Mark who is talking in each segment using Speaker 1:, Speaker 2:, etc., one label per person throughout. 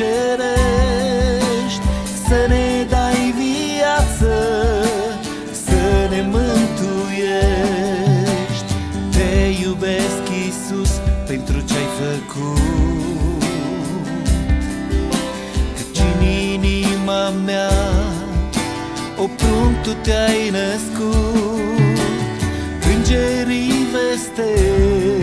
Speaker 1: cerești Să ne dai viață, să ne mântuiești. Te iubesc, Iisus, pentru ce-ai făcut. Căci în inima mea o prunc tu te-ai născut. Îngerii vestesc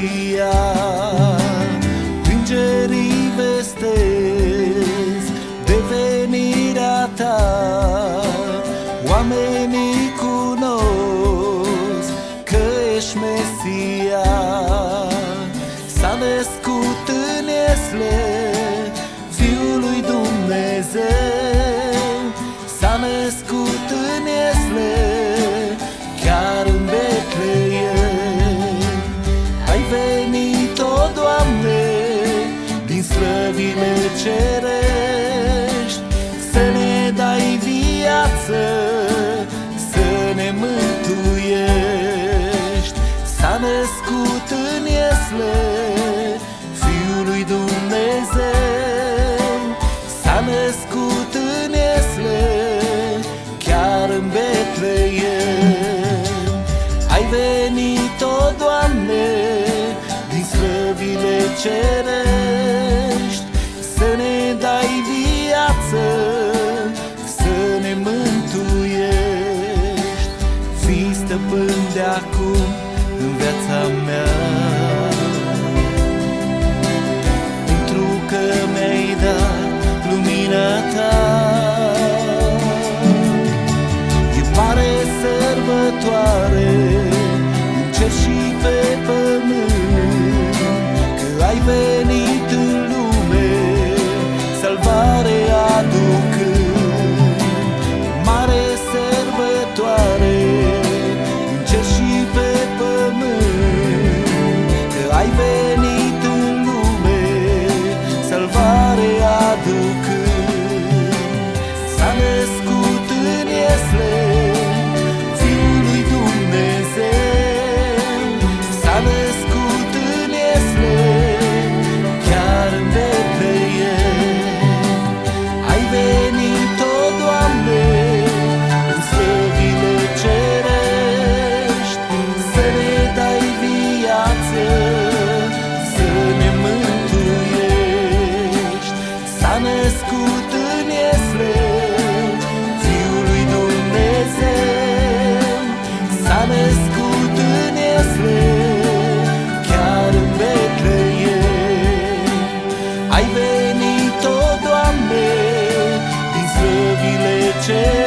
Speaker 1: Mesia Îngerii vestesc de venirea ta Oamenii cunosc că ești Mesia. S-a născut în Esle străvile cerești. Să ne dai viață Să ne mântuiești. S-a născut în Esle Fiul lui Dumnezeu. S-a născut în Esle Chiar în Betleem. Ai venit, o Doamne Din slăvile cerești face change.